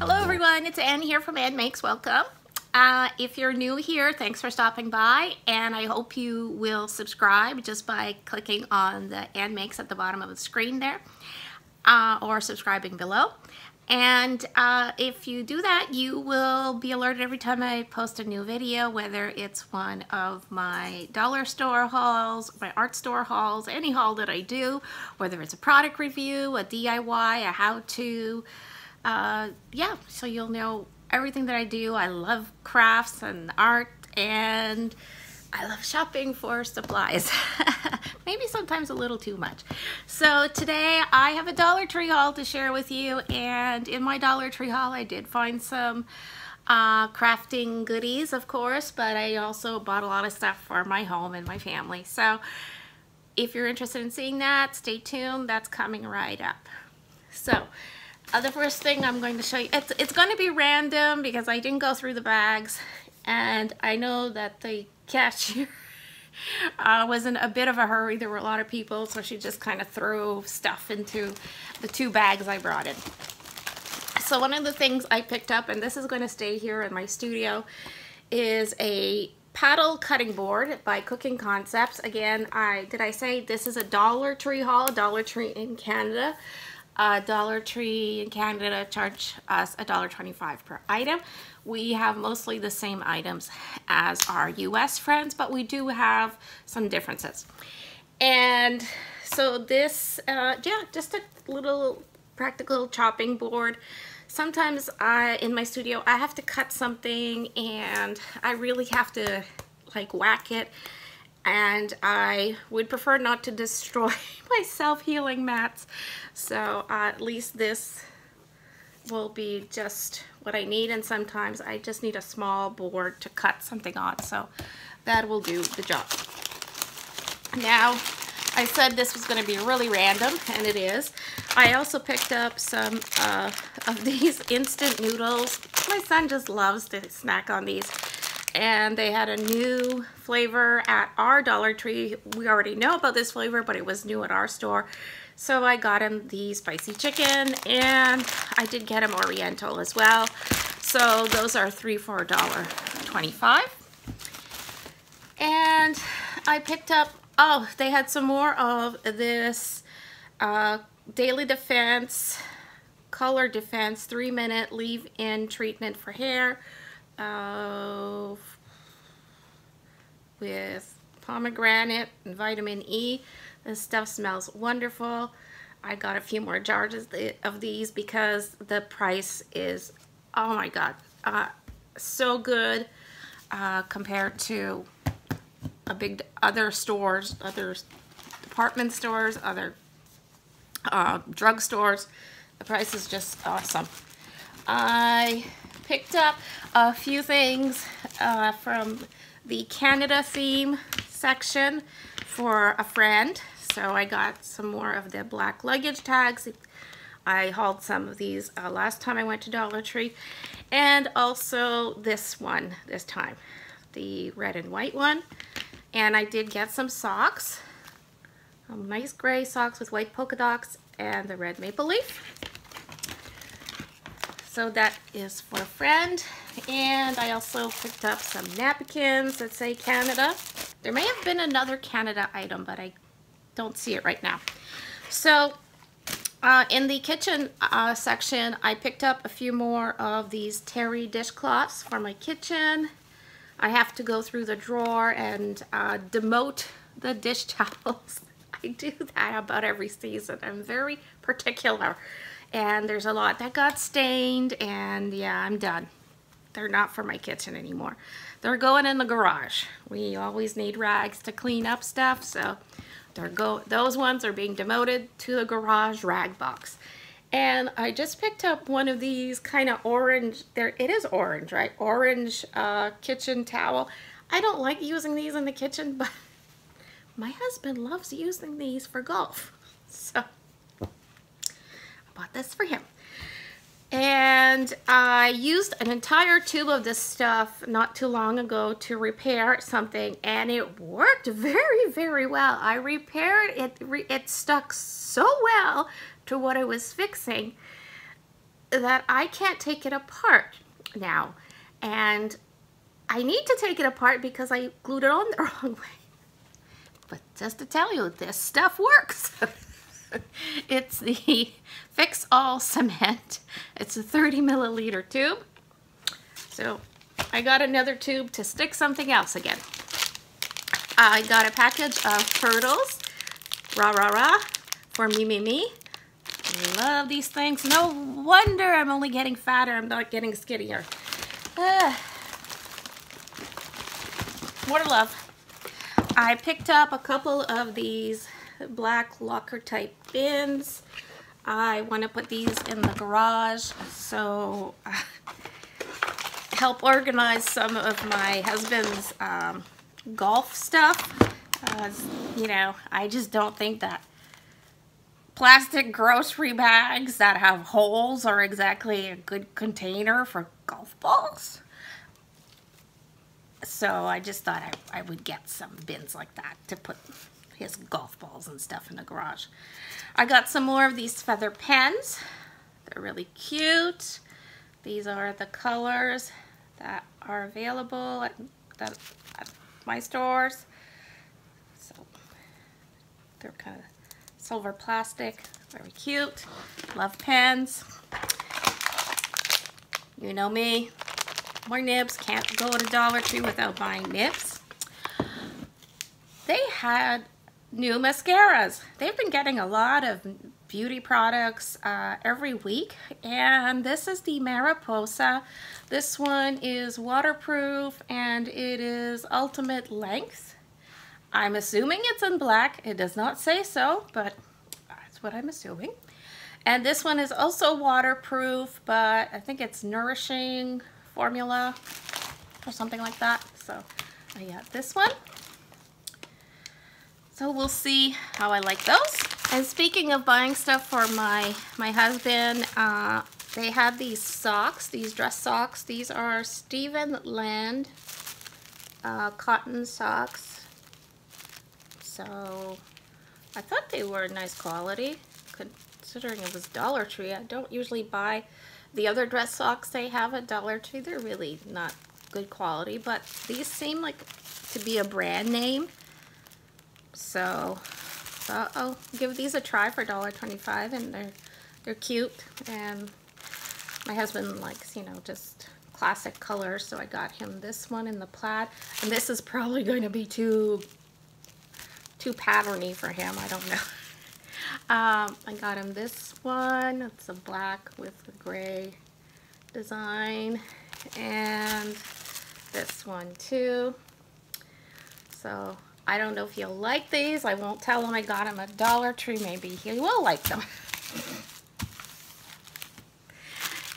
Hello everyone, it's Ann here from Ann Makes. Welcome. Uh, if you're new here, thanks for stopping by and I hope you will subscribe just by clicking on the Ann Makes at the bottom of the screen there uh, or subscribing below. And uh, if you do that, you will be alerted every time I post a new video, whether it's one of my dollar store hauls, my art store hauls, any haul that I do, whether it's a product review, a DIY, a how-to, uh, yeah, so you'll know everything that I do. I love crafts and art and I love shopping for supplies. Maybe sometimes a little too much. So today I have a Dollar Tree haul to share with you and in my Dollar Tree haul I did find some uh, crafting goodies of course but I also bought a lot of stuff for my home and my family. So if you're interested in seeing that stay tuned that's coming right up. So uh, the first thing I'm going to show you, it's, it's going to be random because I didn't go through the bags and I know that the cashier uh, was in a bit of a hurry. There were a lot of people so she just kind of threw stuff into the two bags I brought in. So one of the things I picked up, and this is going to stay here in my studio, is a paddle cutting board by Cooking Concepts. Again, I did I say this is a Dollar Tree haul, Dollar Tree in Canada. Uh, Dollar Tree in Canada charge us $1.25 per item. We have mostly the same items as our US friends, but we do have some differences. And so this, uh, yeah, just a little practical chopping board. Sometimes I, in my studio, I have to cut something and I really have to like whack it and I would prefer not to destroy my self-healing mats. So uh, at least this will be just what I need and sometimes I just need a small board to cut something on so that will do the job. Now I said this was going to be really random and it is. I also picked up some uh, of these instant noodles. My son just loves to snack on these and they had a new flavor at our Dollar Tree. We already know about this flavor, but it was new at our store. So I got him the spicy chicken and I did get him Oriental as well. So those are three for $1.25. And I picked up, oh, they had some more of this uh, Daily Defense Color Defense 3 Minute Leave-In Treatment for Hair uh, with pomegranate and vitamin E. This stuff smells wonderful. I got a few more jars of these because the price is, oh my god, uh, so good uh, compared to a big other stores, other department stores, other uh, drug stores. The price is just awesome. I picked up a few things uh, from the Canada theme section for a friend. So I got some more of the black luggage tags. I hauled some of these uh, last time I went to Dollar Tree. And also this one this time, the red and white one. And I did get some socks. Um, nice gray socks with white polka dots and the red maple leaf. So that is for a friend. And I also picked up some napkins that say Canada. There may have been another Canada item, but I don't see it right now. So uh, in the kitchen uh, section, I picked up a few more of these terry dishcloths for my kitchen. I have to go through the drawer and uh, demote the dish towels. I do that about every season. I'm very particular and there's a lot that got stained and yeah I'm done. They're not for my kitchen anymore. They're going in the garage. We always need rags to clean up stuff so they're go those ones are being demoted to the garage rag box. And I just picked up one of these kind of orange there it is orange right? Orange uh, kitchen towel. I don't like using these in the kitchen but my husband loves using these for golf. So bought this for him. And I used an entire tube of this stuff not too long ago to repair something and it worked very, very well. I repaired it, it stuck so well to what I was fixing. that I can't take it apart now. And I need to take it apart because I glued it on the wrong way. But just to tell you, this stuff works. it's the Fix All Cement. It's a 30 milliliter tube. So I got another tube to stick something else again. I got a package of Hurdles, rah rah rah, for me me me. Love these things. No wonder I'm only getting fatter. I'm not getting skinnier. Ah. More love. I picked up a couple of these black locker type bins. I want to put these in the garage so uh, help organize some of my husband's um, golf stuff. Uh, you know, I just don't think that plastic grocery bags that have holes are exactly a good container for golf balls. So I just thought I, I would get some bins like that to put his golf balls and stuff in the garage. I got some more of these feather pens. They're really cute. These are the colors that are available at, the, at my stores. So they're kind of silver plastic, very cute. Love pens. You know me, more nibs. Can't go to Dollar Tree without buying nibs. They had new mascaras. They've been getting a lot of beauty products uh, every week and this is the Mariposa. This one is waterproof and it is ultimate length. I'm assuming it's in black. It does not say so, but that's what I'm assuming. And this one is also waterproof, but I think it's nourishing formula or something like that. So I got this one. So we'll see how I like those. And speaking of buying stuff for my, my husband, uh, they had these socks, these dress socks. These are Stephen Land uh, cotton socks. So I thought they were nice quality, considering it was Dollar Tree. I don't usually buy the other dress socks they have at Dollar Tree. They're really not good quality, but these seem like to be a brand name. So, so I'll give these a try for $1.25 and they're, they're cute. And my husband likes, you know, just classic colors. So I got him this one in the plaid. And this is probably going to be too, too patterny for him. I don't know. Um, I got him this one. It's a black with a gray design. And this one too. So I don't know if he'll like these. I won't tell him I got him at Dollar Tree. Maybe he will like them.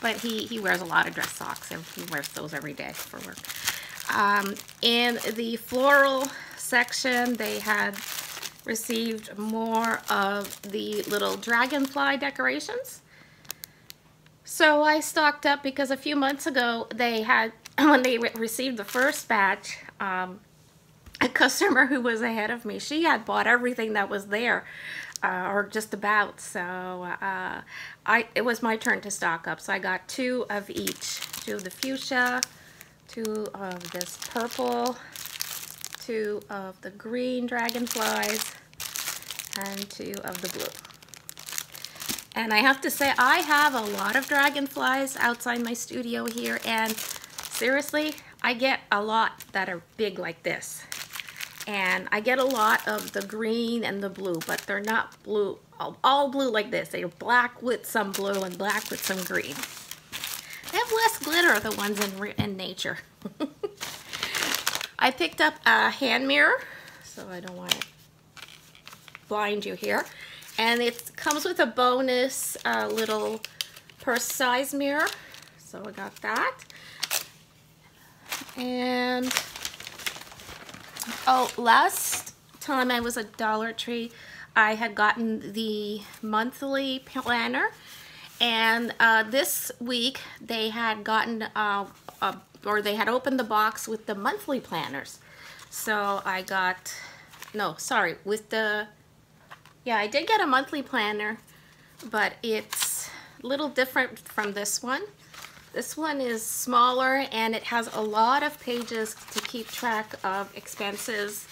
but he, he wears a lot of dress socks and he wears those every day for work. Um, in the floral section, they had received more of the little dragonfly decorations. So I stocked up because a few months ago they had, when they re received the first batch, um, a customer who was ahead of me, she had bought everything that was there, uh, or just about. So uh, I it was my turn to stock up. So I got two of each, two of the fuchsia, two of this purple, two of the green dragonflies, and two of the blue. And I have to say, I have a lot of dragonflies outside my studio here, and seriously, I get a lot that are big like this and I get a lot of the green and the blue, but they're not blue, all blue like this. They're black with some blue and black with some green. They have less glitter, than the ones in, in nature. I picked up a hand mirror, so I don't want to blind you here. And it comes with a bonus uh, little purse size mirror. So I got that. And Oh, last time I was at Dollar Tree, I had gotten the monthly planner. And uh, this week they had gotten, uh, a, or they had opened the box with the monthly planners. So I got, no, sorry, with the, yeah, I did get a monthly planner, but it's a little different from this one. This one is smaller and it has a lot of pages to keep track of expenses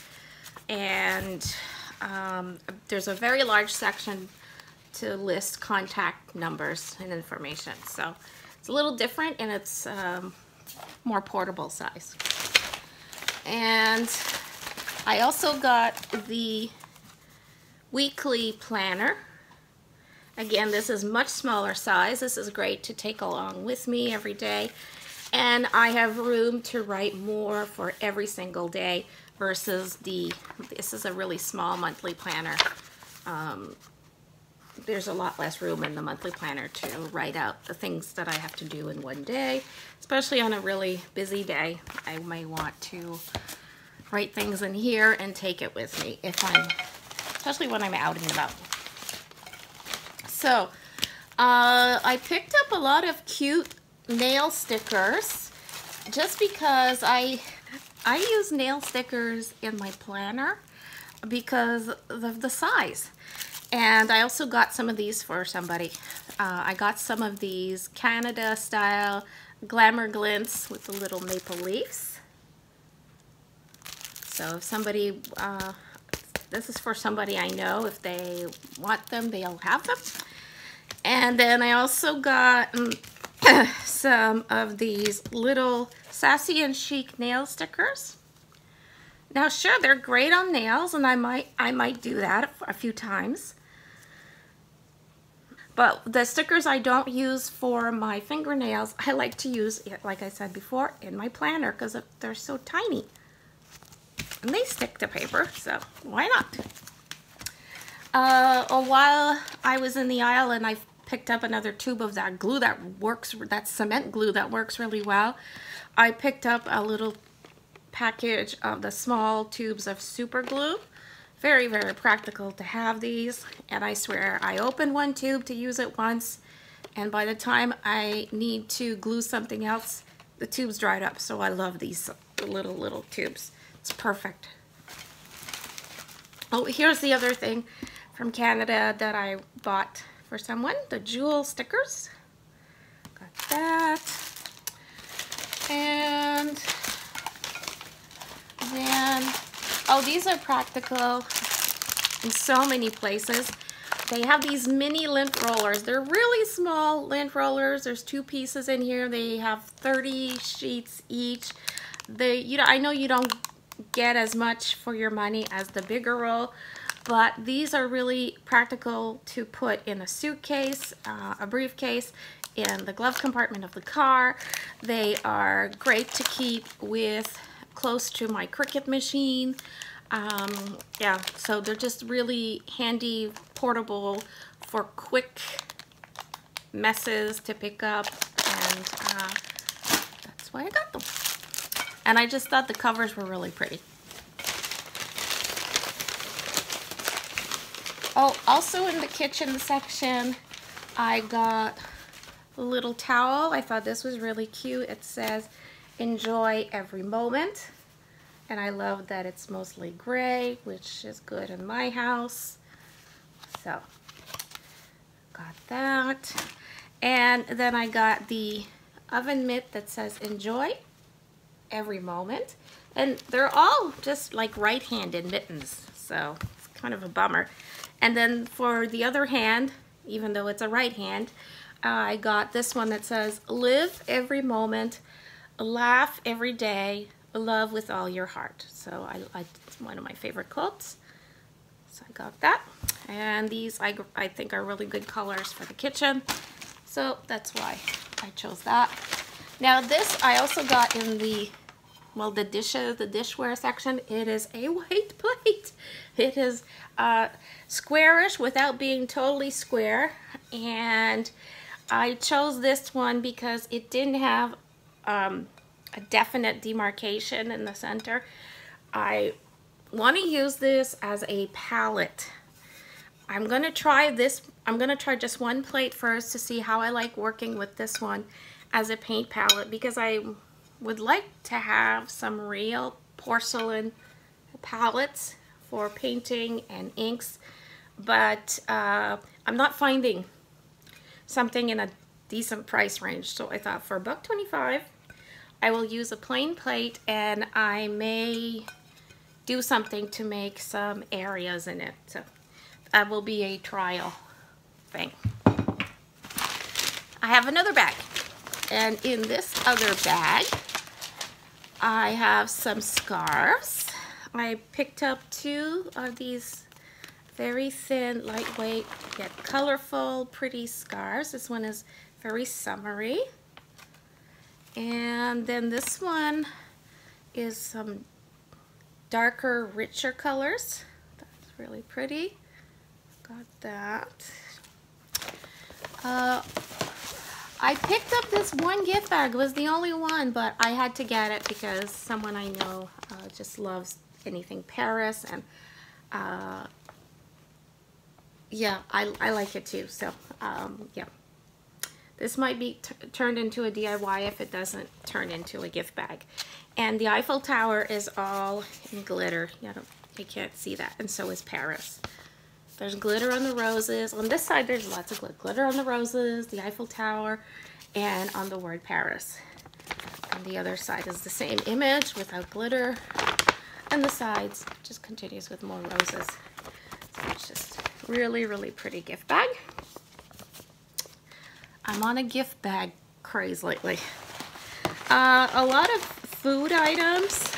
and um, there's a very large section to list contact numbers and information. So it's a little different and it's um, more portable size. And I also got the weekly planner Again, this is much smaller size. This is great to take along with me every day. And I have room to write more for every single day versus the, this is a really small monthly planner. Um, there's a lot less room in the monthly planner to write out the things that I have to do in one day, especially on a really busy day. I may want to write things in here and take it with me if I'm, especially when I'm out and about. So, uh, I picked up a lot of cute nail stickers just because I I use nail stickers in my planner because of the size. And I also got some of these for somebody. Uh, I got some of these Canada style glamour glints with the little maple leaves. So if somebody, uh, this is for somebody I know. If they want them, they'll have them. And then I also got um, some of these little Sassy and Chic nail stickers. Now, sure, they're great on nails, and I might I might do that a few times. But the stickers I don't use for my fingernails, I like to use, like I said before, in my planner because they're so tiny. And they stick to paper, so why not? Uh, a while I was in the aisle and I picked up another tube of that glue that works, that cement glue that works really well. I picked up a little package of the small tubes of super glue. Very, very practical to have these. And I swear, I opened one tube to use it once, and by the time I need to glue something else, the tube's dried up. So I love these little, little tubes. It's perfect. Oh, here's the other thing from Canada that I bought for someone. The jewel stickers. Got that. And then, oh, these are practical in so many places. They have these mini lint rollers. They're really small lint rollers. There's two pieces in here. They have 30 sheets each. They, you know, I know you don't get as much for your money as the bigger roll, but these are really practical to put in a suitcase, uh, a briefcase, in the glove compartment of the car. They are great to keep with close to my Cricut machine. Um, yeah, so they're just really handy, portable for quick messes to pick up and uh, that's why I got them. And I just thought the covers were really pretty. Oh, also in the kitchen section, I got a little towel. I thought this was really cute. It says, enjoy every moment. And I love that it's mostly gray, which is good in my house. So, got that. And then I got the oven mitt that says enjoy every moment. And they're all just like right-handed mittens, so it's kind of a bummer. And then for the other hand, even though it's a right hand, I got this one that says, live every moment, laugh every day, love with all your heart. So I, I, it's one of my favorite quotes. So I got that. And these I, I think are really good colors for the kitchen. So that's why I chose that. Now this I also got in the well, the dishes, the dishware section, it is a white plate. It is uh, squarish without being totally square. And I chose this one because it didn't have um, a definite demarcation in the center. I want to use this as a palette. I'm going to try this. I'm going to try just one plate first to see how I like working with this one as a paint palette because I would like to have some real porcelain palettes for painting and inks, but uh, I'm not finding something in a decent price range. So I thought for buck 25, I will use a plain plate and I may do something to make some areas in it. So that will be a trial thing. I have another bag. And in this other bag, I have some scarves. I picked up two of these very thin, lightweight, yet colorful, pretty scarves. This one is very summery. And then this one is some darker, richer colors. That's really pretty. Got that. Uh, I picked up this one gift bag. It was the only one, but I had to get it because someone I know uh, just loves anything Paris. And uh, yeah, I, I like it too. So um, yeah. This might be turned into a DIY if it doesn't turn into a gift bag. And the Eiffel Tower is all in glitter. You, you can't see that. And so is Paris. There's glitter on the roses. On this side, there's lots of glitter. Glitter on the roses, the Eiffel Tower, and on the word Paris. And the other side is the same image without glitter. And the sides just continues with more roses. So it's just really, really pretty gift bag. I'm on a gift bag craze lately. Uh, a lot of food items.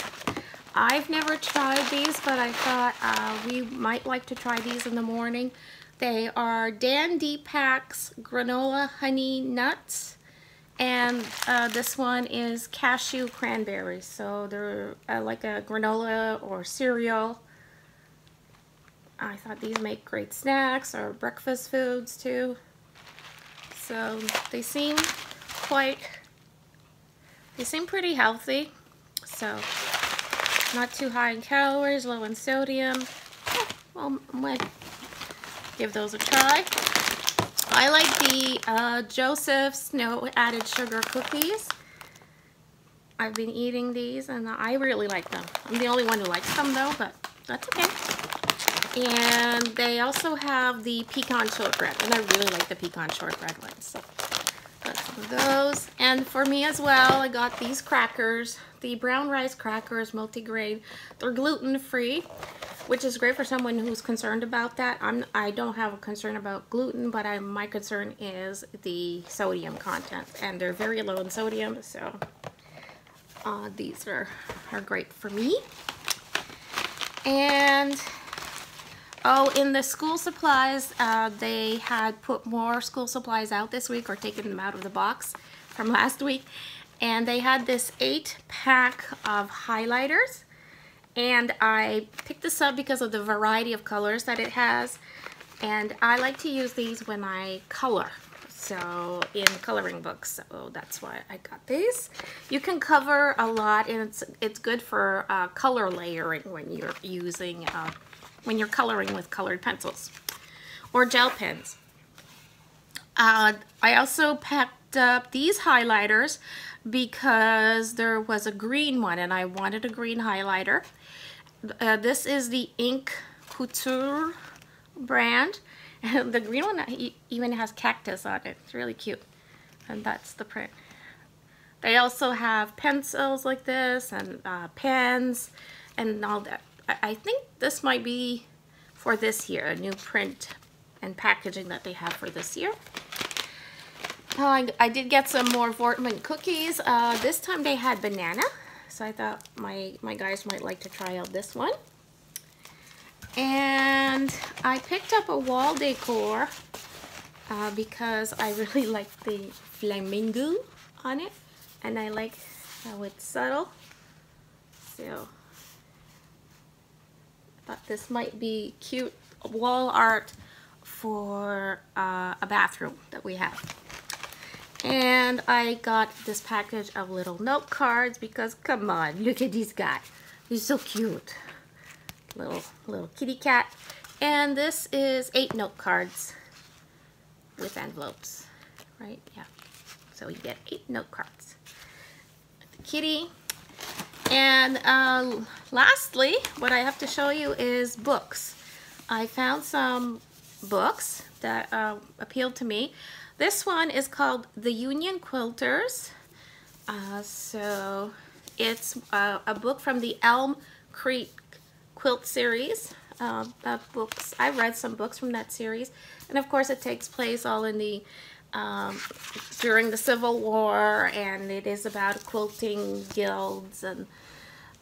I've never tried these, but I thought uh, we might like to try these in the morning. They are Dandy Packs granola honey nuts. And uh, this one is cashew cranberries. So they're uh, like a granola or cereal. I thought these make great snacks or breakfast foods too. So they seem quite, they seem pretty healthy. So not too high in calories, low in sodium. well, I'm going to give those a try. I like the uh, Joseph's no added sugar cookies. I've been eating these and I really like them. I'm the only one who likes them though, but that's okay. And they also have the pecan shortbread. And I really like the pecan shortbread ones. So those. And for me as well, I got these crackers. The brown rice crackers, multigrain. They're gluten-free, which is great for someone who's concerned about that. I'm, I don't have a concern about gluten, but I, my concern is the sodium content. And they're very low in sodium, so uh, these are, are great for me. And Oh, in the school supplies, uh, they had put more school supplies out this week or taken them out of the box from last week. And they had this eight pack of highlighters. And I picked this up because of the variety of colors that it has. And I like to use these when I color. So in coloring books, so that's why I got these. You can cover a lot and it's, it's good for uh, color layering when you're using uh, when you're coloring with colored pencils or gel pens. Uh, I also packed up these highlighters because there was a green one and I wanted a green highlighter. Uh, this is the Ink Couture brand. And the green one even has cactus on it. It's really cute. And that's the print. They also have pencils like this and uh, pens and all that. I think this might be for this year, a new print and packaging that they have for this year. Uh, I, I, did get some more Voortman cookies. Uh, this time they had banana, so I thought my, my guys might like to try out this one. And I picked up a wall decor uh, because I really like the flamingo on it. And I like how it's subtle. So thought this might be cute wall art for uh, a bathroom that we have. And I got this package of little note cards because come on, look at these guys. He's so cute. Little little kitty cat. And this is eight note cards with envelopes. Right? Yeah. So you get eight note cards. The kitty and uh, lastly, what I have to show you is books. I found some books that uh, appealed to me. This one is called The Union Quilters. Uh, so it's uh, a book from the Elm Creek Quilt series uh, books. I read some books from that series. And of course it takes place all in the um, during the Civil War and it is about quilting guilds and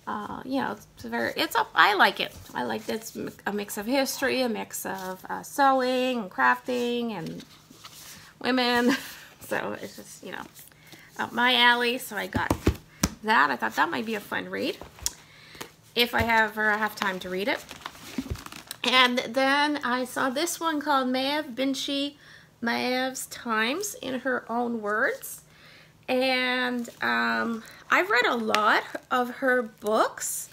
uh, you know, it's very, it's a, I like it. I like it's a mix of history, a mix of uh, sewing and crafting and women. So it's just, you know, up my alley. So I got that. I thought that might be a fun read if I ever have time to read it. And then I saw this one called Maeve Binchy Maeve's Times in her own words. And um, I've read a lot of her books.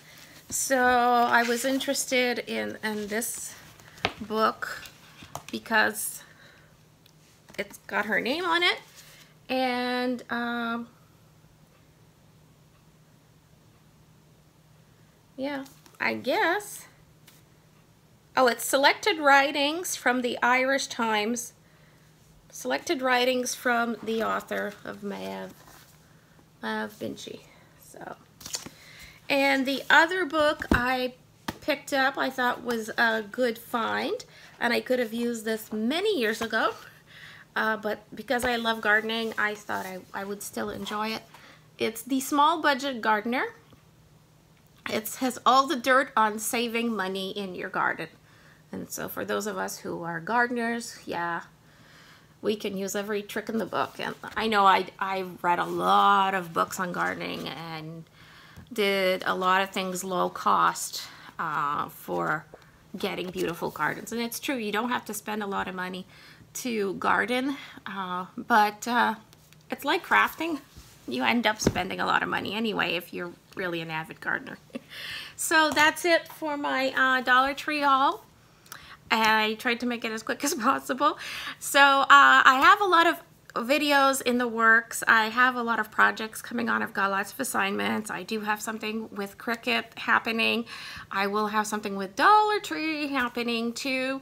So I was interested in, in this book because it's got her name on it. And um, yeah, I guess. Oh, it's selected writings from the Irish Times. Selected writings from the author of Maeve, Maeve Binchy. So, and the other book I picked up I thought was a good find, and I could have used this many years ago. Uh, but because I love gardening, I thought I, I would still enjoy it. It's The Small Budget Gardener. It has all the dirt on saving money in your garden. And so for those of us who are gardeners, yeah, we can use every trick in the book. And I know I, I read a lot of books on gardening and did a lot of things low cost uh, for getting beautiful gardens. And it's true, you don't have to spend a lot of money to garden, uh, but uh, it's like crafting. You end up spending a lot of money anyway if you're really an avid gardener. so that's it for my uh, Dollar Tree haul. I tried to make it as quick as possible. So uh, I have a lot of videos in the works. I have a lot of projects coming on. I've got lots of assignments. I do have something with Cricut happening. I will have something with Dollar Tree happening too.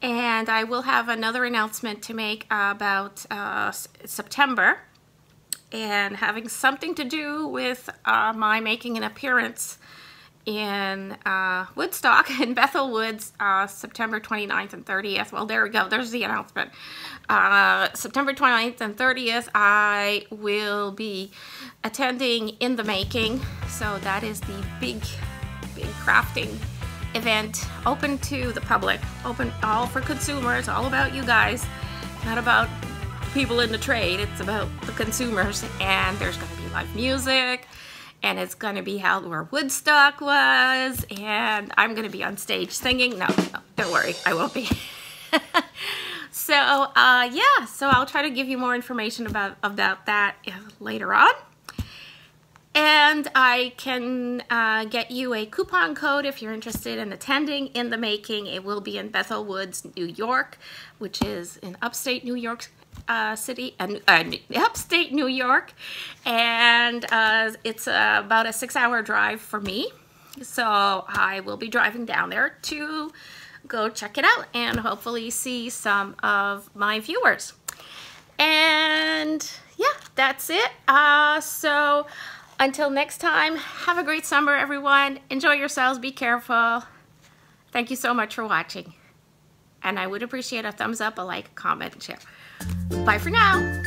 And I will have another announcement to make about uh, September and having something to do with uh, my making an appearance in uh, Woodstock in Bethel Woods, uh, September 29th and 30th. Well, there we go. There's the announcement. Uh, September 29th and 30th, I will be attending In the Making. So that is the big, big crafting event open to the public, open all for consumers, all about you guys, not about people in the trade, it's about the consumers. And there's going to be live music, and it's going to be held where Woodstock was, and I'm going to be on stage singing. No, no don't worry, I won't be. so, uh, yeah, so I'll try to give you more information about, about that uh, later on. And I can uh, get you a coupon code if you're interested in attending in the making. It will be in Bethel Woods, New York, which is in upstate New York uh, City, uh, uh upstate New York. And uh, it's about a six hour drive for me. So I will be driving down there to go check it out and hopefully see some of my viewers. And yeah, that's it. Uh, so until next time, have a great summer, everyone. Enjoy yourselves. Be careful. Thank you so much for watching. And I would appreciate a thumbs up, a like, a comment, and share. Bye for now.